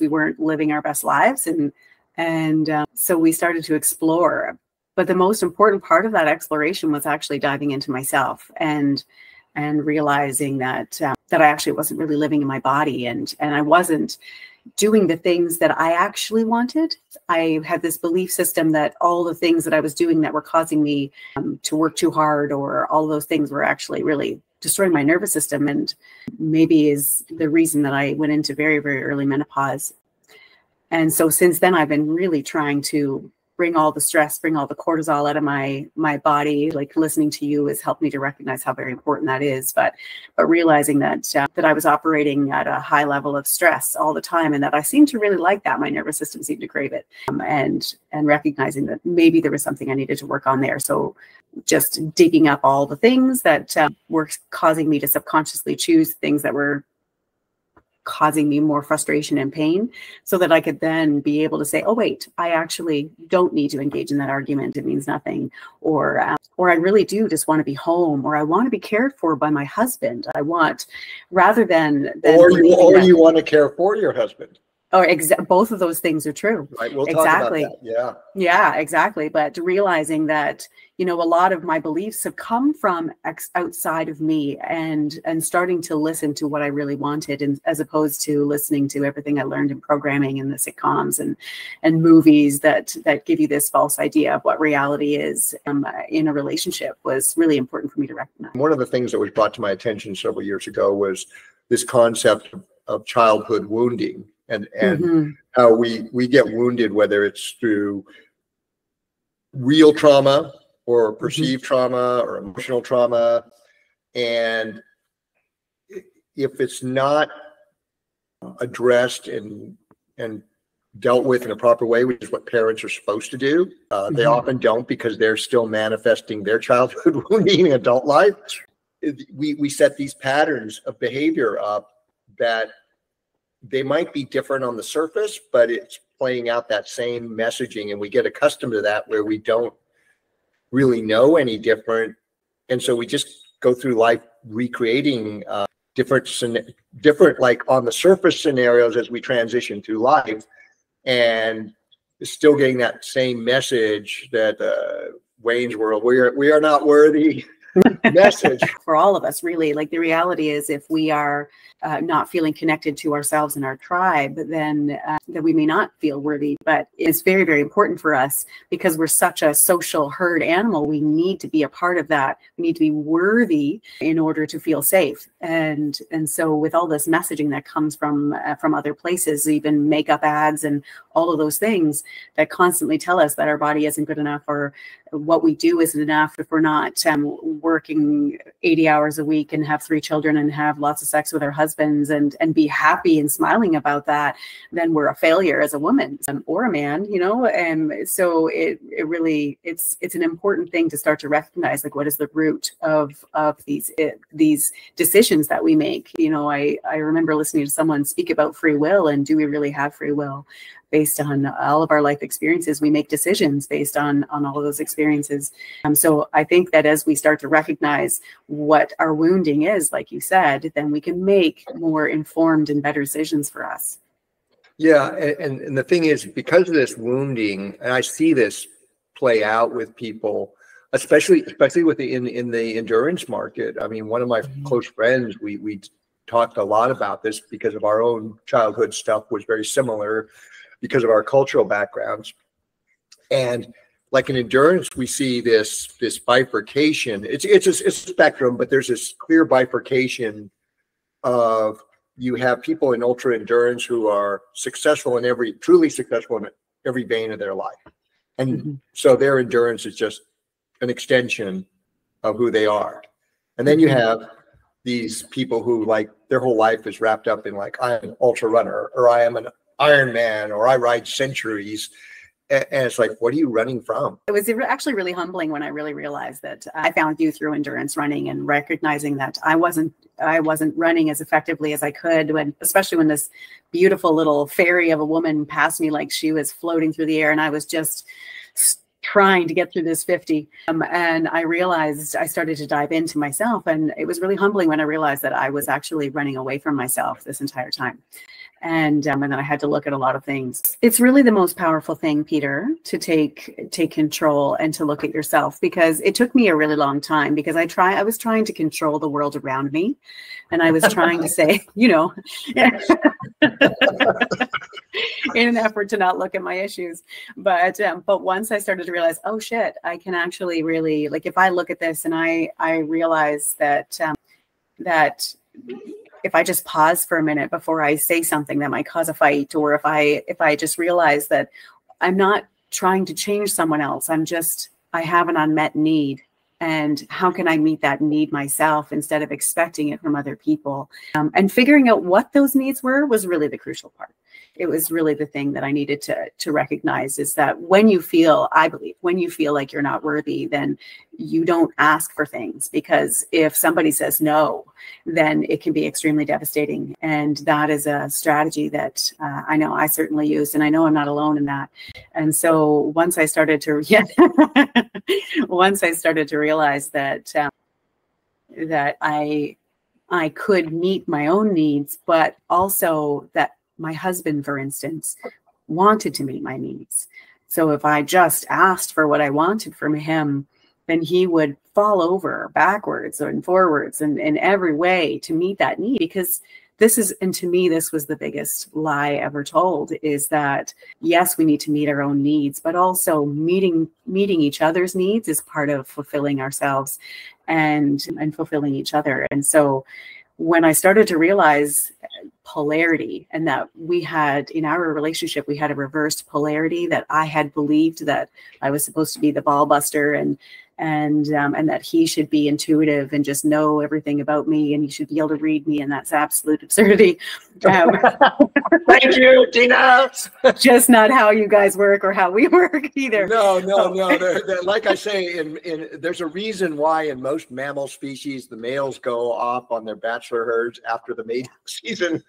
we weren't living our best lives. And and um, so we started to explore. But the most important part of that exploration was actually diving into myself and and realizing that um, that I actually wasn't really living in my body. And and I wasn't doing the things that I actually wanted. I had this belief system that all the things that I was doing that were causing me um, to work too hard or all those things were actually really destroying my nervous system and maybe is the reason that I went into very very early menopause. And so since then I've been really trying to bring all the stress, bring all the cortisol out of my my body. Like listening to you has helped me to recognize how very important that is. But but realizing that uh, that I was operating at a high level of stress all the time, and that I seemed to really like that. My nervous system seemed to crave it, um, and and recognizing that maybe there was something I needed to work on there. So just digging up all the things that uh, were causing me to subconsciously choose things that were causing me more frustration and pain so that I could then be able to say, oh, wait, I actually don't need to engage in that argument. It means nothing. Or, uh, or I really do just want to be home or I want to be cared for by my husband. I want rather than, than or you, or that, you want to care for your husband. Or exa- both of those things are true. Right. We'll exactly. Yeah. Yeah, exactly. But realizing that, you know, a lot of my beliefs have come from ex- outside of me and and starting to listen to what I really wanted and as opposed to listening to everything I learned in programming and the sitcoms and and movies that that give you this false idea of what reality is um, in a relationship was really important for me to recognize. One of the things that was brought to my attention several years ago was this concept of childhood wounding and and mm-hmm. how we we get wounded whether it's through real trauma or mm-hmm. perceived mm-hmm. trauma or emotional trauma and if it's not addressed and and dealt with in a proper way which is what parents are supposed to do uh, mm-hmm. they often don't because they're still manifesting their childhood wounding in adult life we we set these patterns of behavior up that they might be different on the surface, but it's playing out that same messaging. And we get accustomed to that where we don't really know any different. And so we just go through life recreating uh, different, different, like on the surface scenarios as we transition through life. And still getting that same message that uh, Wayne's World, we are, we are not worthy message. For all of us really. Like the reality is if we are uh, not feeling connected to ourselves and our tribe then uh, that we may not feel worthy. But it's very very important for us because we're such a social herd animal. We need to be a part of that. We need to be worthy in order to feel safe. And and so with all this messaging that comes from uh, from other places even makeup ads and all of those things that constantly tell us that our body isn't good enough or what we do isn't enough if we're not um, working 80 hours a week and have three children and have lots of sex with our husbands and and be happy and smiling about that then we're a failure as a woman um, or a man you know? And so it it really it's it's an important thing to start to recognize like what is the root of of these it, these decisions that we make you know? I i remember listening to someone speak about free will and do we really have free will based on all of our life experiences we make decisions based on on all of those experiences. Um, so i think that as we start to recognize what our wounding is like you said then we can make more informed and better decisions for us. Yeah and, and the thing is because of this wounding and i see this play out with people especially especially with the in in the endurance market. I mean one of my mm-hmm. close friends we we talked a lot about this because of our own childhood stuff was very similar because of our cultural backgrounds. And like in endurance, we see this this bifurcation. It's it's a, it's a spectrum, but there's this clear bifurcation of you have people in ultra endurance who are successful in every truly successful in every vein of their life, and mm-hmm. so their endurance is just an extension of who they are. And then you mm-hmm. have these people who like their whole life is wrapped up in like I'm an ultra runner or I am an Ironman or I ride centuries. And it's like, what are you running from? It was actually really humbling when I really realized that I found you through endurance running and recognizing that I wasn't I wasn't running as effectively as I could when especially when this beautiful little fairy of a woman passed me like she was floating through the air and I was just trying to get through this 50 um, and i realized i started to dive into myself and it was really humbling when i realized that i was actually running away from myself this entire time and um, and I had to look at a lot of things. It's really the most powerful thing, Peter, to take take control and to look at yourself because it took me a really long time because I try I was trying to control the world around me, and I was trying to say, you know, in an effort to not look at my issues. But um, but once I started to realize, oh shit, I can actually really like if I look at this and I I realize that um, that if I just pause for a minute before I say something that might cause a fight, or if I if I just realize that I'm not trying to change someone else, I'm just I have an unmet need. And how can I meet that need myself instead of expecting it from other people? Um, and figuring out what those needs were was really the crucial part it was really the thing that I needed to to recognize is that when you feel, I believe, when you feel like you're not worthy, then you don't ask for things because if somebody says no, then it can be extremely devastating. And that is a strategy that uh, I know I certainly used, and I know I'm not alone in that. And so once I started to, yeah, once I started to realize that um, that I I could meet my own needs, but also that my husband, for instance, wanted to meet my needs. So if I just asked for what I wanted from him, then he would fall over backwards and forwards and in every way to meet that need because this is and to me this was the biggest lie ever told is that yes we need to meet our own needs but also meeting meeting each other's needs is part of fulfilling ourselves and and fulfilling each other and so when I started to realize polarity and that we had in our relationship, we had a reversed polarity that I had believed that I was supposed to be the ball buster and and um, and that he should be intuitive and just know everything about me and he should be able to read me and that's absolute absurdity. Um, thank you tina. just not how you guys work or how we work either. No no no they're, they're, like i say in, in there's a reason why in most mammal species the males go off on their bachelor herds after the mating season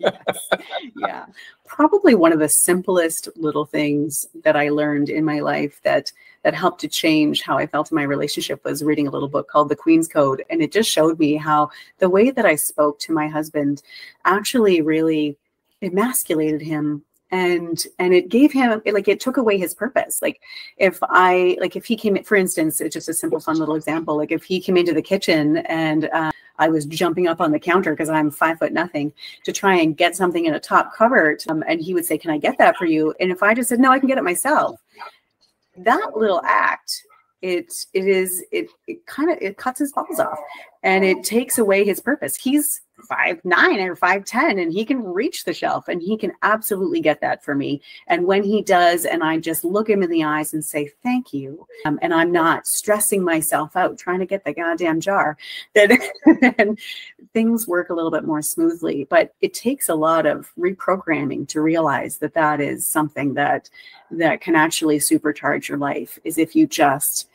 yes. Yeah. Probably one of the simplest little things that I learned in my life that that helped to change how I felt in my relationship was reading a little book called The Queen's Code. And it just showed me how the way that I spoke to my husband actually really emasculated him and and it gave him like it took away his purpose like if i like if he came for instance it's just a simple fun little example like if he came into the kitchen and uh, I was jumping up on the counter because I'm five foot nothing to try and get something in a top cupboard. Um, and he would say, Can I get that for you? And if I just said, No, I can get it myself, that little act it it is it it kind of it cuts his balls off and it takes away his purpose he's five nine or five ten and he can reach the shelf and he can absolutely get that for me. And when he does and i just look him in the eyes and say thank you um, and i'm not stressing myself out trying to get the goddamn jar then things work a little bit more smoothly. But it takes a lot of reprogramming to realize that that is something that that can actually supercharge your life is if you just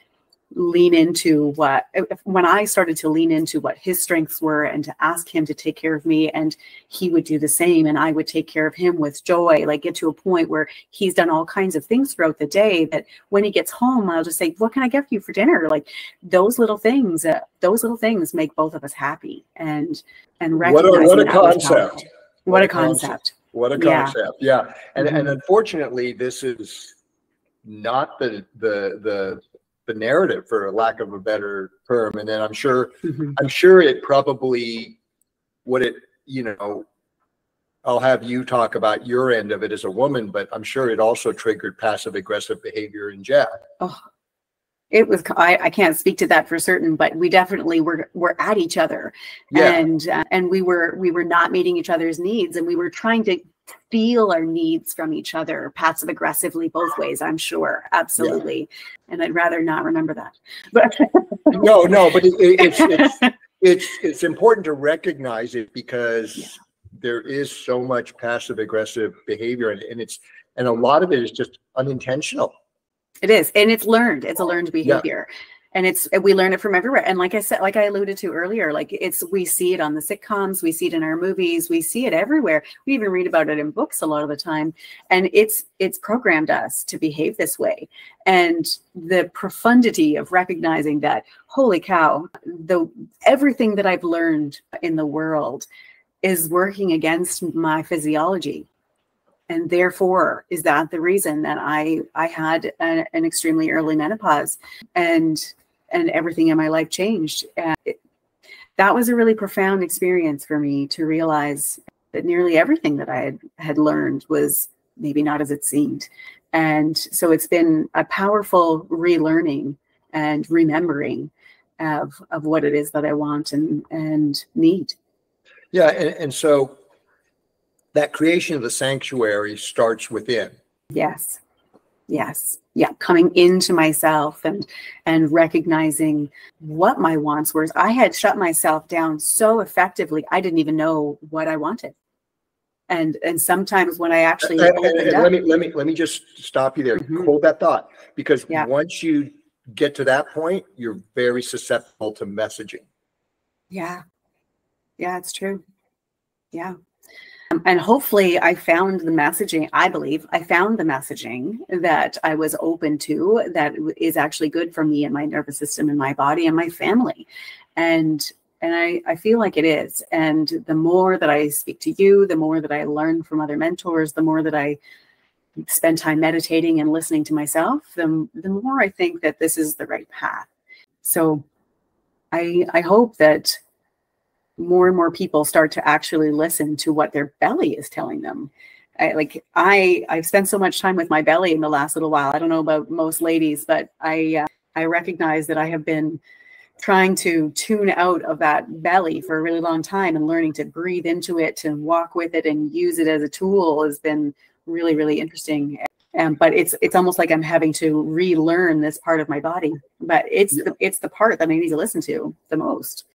lean into what when I started to lean into what his strengths were and to ask him to take care of me and he would do the same and I would take care of him with joy like get to a point where he's done all kinds of things throughout the day that when he gets home I'll just say what can I get for you for dinner like those little things uh, those little things make both of us happy and and what a, what a concept what, what, a concept. concept. what a concept yeah, yeah. and mm-hmm. and unfortunately this is not the the the the narrative for lack of a better term and then i'm sure mm-hmm. i'm sure it probably what it you know i'll have you talk about your end of it as a woman but i'm sure it also triggered passive aggressive behavior in jack oh it was I, I can't speak to that for certain but we definitely were were at each other yeah. and uh, and we were we were not meeting each other's needs and we were trying to feel our needs from each other passive aggressively both ways i'm sure. Absolutely. Yeah. and i'd rather not remember that. But no no but it, it, it's, it's it's it's important to recognize it because yeah. there is so much passive aggressive behavior and, and it's and a lot of it is just unintentional. It is and it's learned. It's a learned behavior. yeah and it's we learn it from everywhere. And like i said like i alluded to earlier like it's we see it on the sitcoms we see it in our movies we see it everywhere. We even read about it in books a lot of the time. And it's it's programmed us to behave this way. And the profundity of recognizing that holy cow the everything that i've learned in the world is working against my physiology. And therefore is that the reason that i i had a, an extremely early menopause? And and everything in my life changed and it, that was a really profound experience for me to realize that nearly everything that i had had learned was maybe not as it seemed and so it's been a powerful relearning and remembering of of what it is that i want and and need yeah and, and so that creation of the sanctuary starts within. Yes. Yes. Yeah. Coming into myself and and recognizing what my wants were. I had shut myself down so effectively, I didn't even know what I wanted. And and sometimes when I actually and, and, and up, let me let me let me just stop you there. Mm-hmm. Hold that thought. Because yeah. once you get to that point, you're very susceptible to messaging. Yeah. Yeah, it's true. Yeah and hopefully i found the messaging i believe i found the messaging that i was open to that is actually good for me and my nervous system and my body and my family. And and I, I feel like it is. And the more that i speak to you the more that i learn from other mentors the more that i spend time meditating and listening to myself the, the more i think that this is the right path. So i i hope that more and more people start to actually listen to what their belly is telling them. I, like I, I've spent so much time with my belly in the last little while. I don't know about most ladies, but I, uh, I recognize that I have been trying to tune out of that belly for a really long time and learning to breathe into it and walk with it and use it as a tool has been really, really interesting. Um, but it's it's almost like I'm having to relearn this part of my body. But it's yeah. the, it's the part that I need to listen to the most.